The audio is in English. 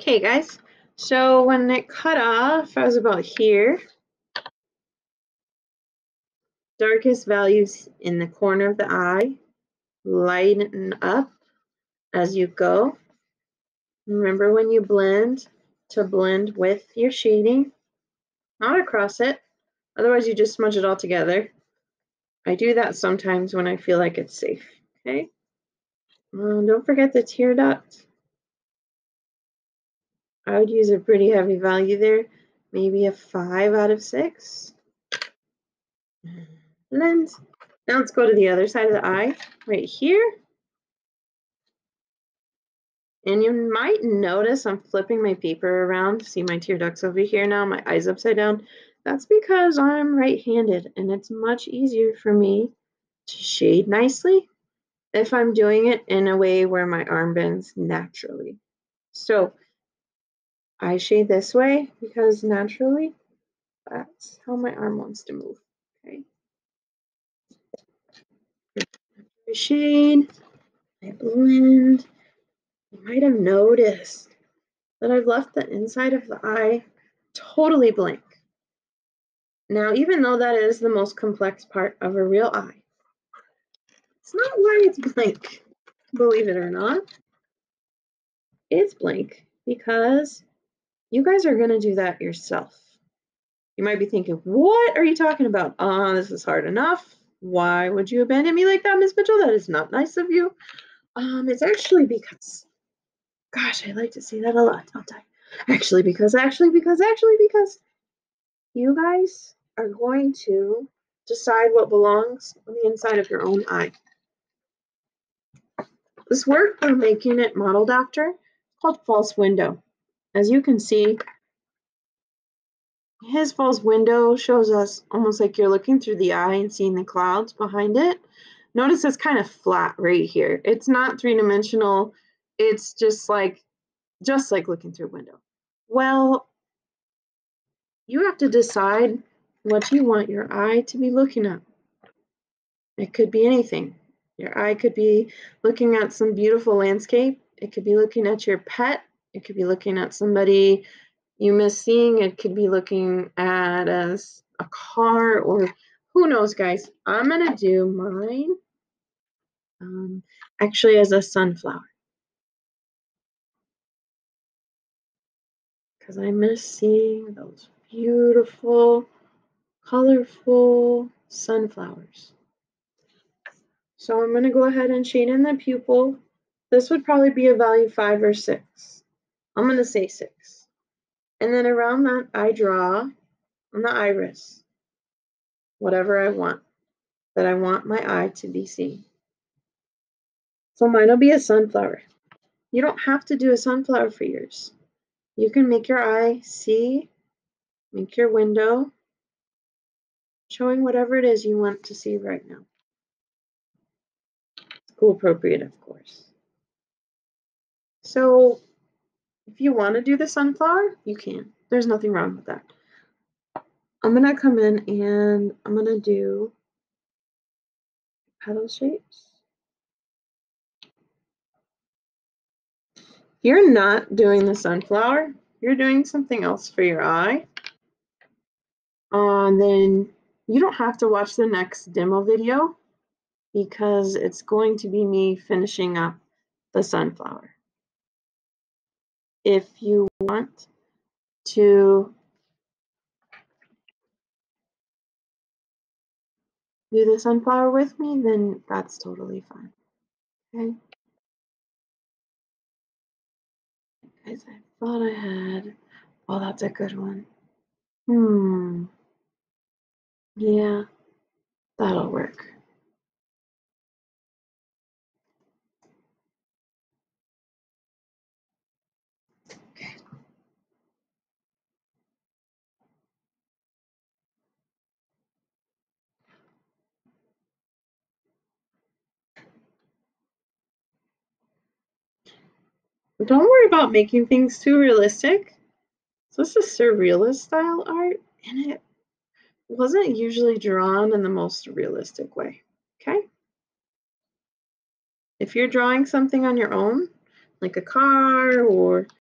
Okay, guys. So when it cut off, I was about here. Darkest values in the corner of the eye. Lighten up as you go. Remember when you blend to blend with your shading, not across it. Otherwise, you just smudge it all together. I do that sometimes when I feel like it's safe. Okay. Um, don't forget the tear duct. I would use a pretty heavy value there, maybe a 5 out of 6. Lens. Now let's go to the other side of the eye, right here. And you might notice I'm flipping my paper around. See my tear ducts over here now, my eye's upside down. That's because I'm right-handed and it's much easier for me to shade nicely if I'm doing it in a way where my arm bends naturally. So I shade this way because naturally that's how my arm wants to move. Okay. I shade, I blend. You might have noticed that I've left the inside of the eye totally blank. Now, even though that is the most complex part of a real eye, it's not why it's blank, believe it or not. It's blank because you guys are going to do that yourself. You might be thinking, what are you talking about? Ah, uh, this is hard enough. Why would you abandon me like that, Miss Mitchell? That is not nice of you. Um, it's actually because, gosh, I like to say that a lot, don't I? Actually, because, actually, because, actually, because you guys are going to decide what belongs on the inside of your own eye. This work we're making at Model Doctor called False Window. As you can see, his false window shows us almost like you're looking through the eye and seeing the clouds behind it. Notice it's kind of flat right here. It's not three-dimensional. It's just like just like looking through a window. Well, you have to decide what you want your eye to be looking at. It could be anything. Your eye could be looking at some beautiful landscape. It could be looking at your pet. It could be looking at somebody you miss seeing. It could be looking at as a car or who knows, guys. I'm going to do mine um, actually as a sunflower. Because I miss seeing those beautiful, colorful sunflowers. So I'm going to go ahead and shade in the pupil. This would probably be a value 5 or 6. I'm going to say six. And then around that, I draw on the iris whatever I want that I want my eye to be seen. So mine will be a sunflower. You don't have to do a sunflower for yours. You can make your eye see, make your window, showing whatever it is you want to see right now. School appropriate, of course. So if you want to do the sunflower, you can. There's nothing wrong with that. I'm going to come in and I'm going to do petal shapes. You're not doing the sunflower. You're doing something else for your eye. Uh, then you don't have to watch the next demo video because it's going to be me finishing up the sunflower if you want to do the sunflower with me, then that's totally fine. Okay. Guys, I thought I had. Oh, that's a good one. Hmm. Yeah, that'll work. Don't worry about making things too realistic. So this is surrealist style art, and it wasn't usually drawn in the most realistic way. Okay? If you're drawing something on your own, like a car or